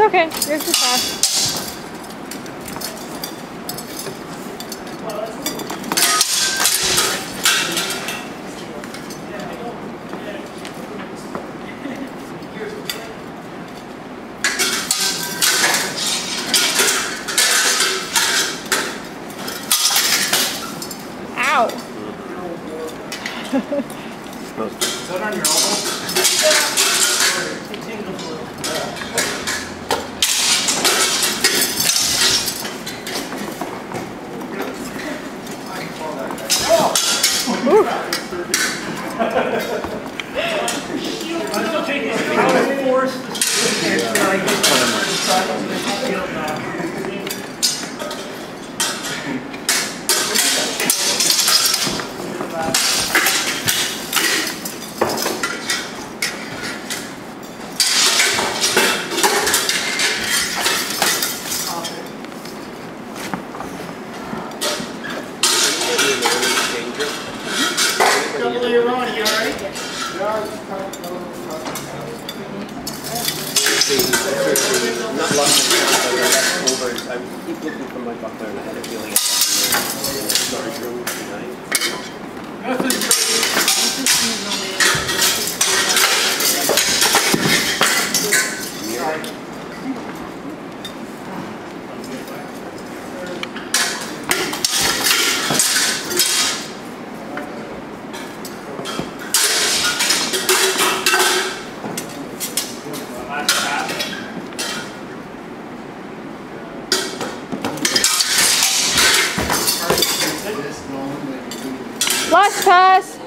okay. Here's the pass. Ow. Is that on your elbow? Double Not my but. I keep looking for my buckler and I Last pass.